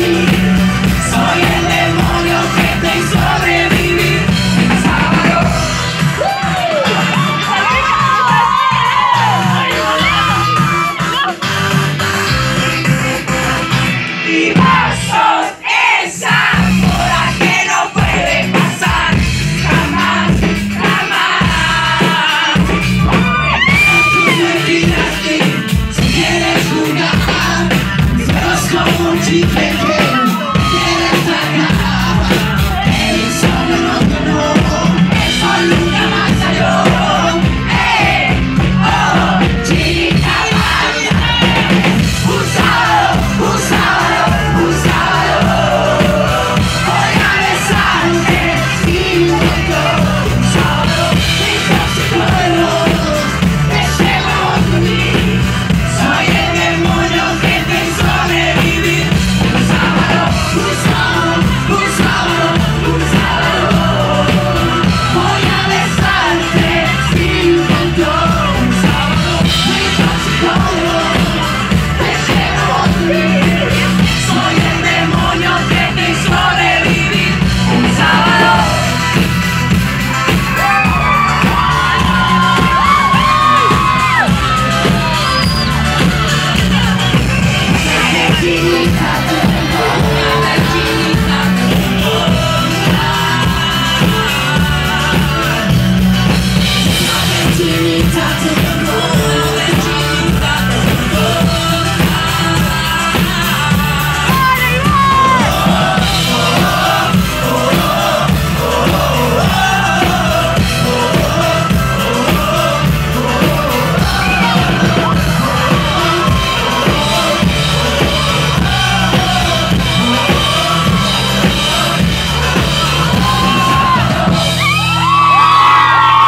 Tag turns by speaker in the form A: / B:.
A: You.